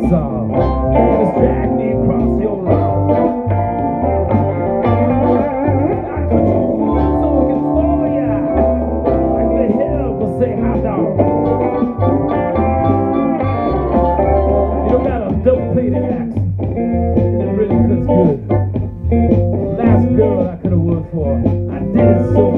Just drag me across your lawn. I got your moves looking for ya. Like the hell will say hot dog. You don't gotta double play the axe. It really good. Last girl I could have worked for, I did it so